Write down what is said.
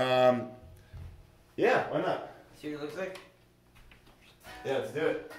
Um, yeah, why not? See what it looks like? Yeah, let's do it.